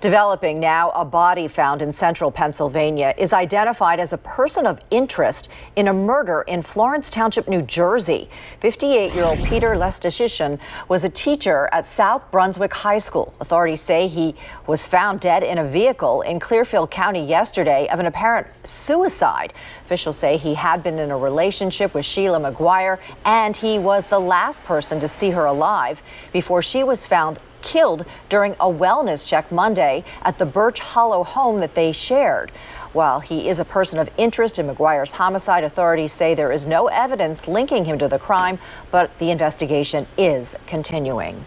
Developing now, a body found in central Pennsylvania is identified as a person of interest in a murder in Florence Township, New Jersey. 58 year old Peter Lestician was a teacher at South Brunswick High School. Authorities say he was found dead in a vehicle in Clearfield County yesterday of an apparent suicide. Officials say he had been in a relationship with Sheila McGuire and he was the last person to see her alive before she was found killed during a wellness check Monday at the Birch Hollow home that they shared. While he is a person of interest in McGuire's homicide, authorities say there is no evidence linking him to the crime, but the investigation is continuing.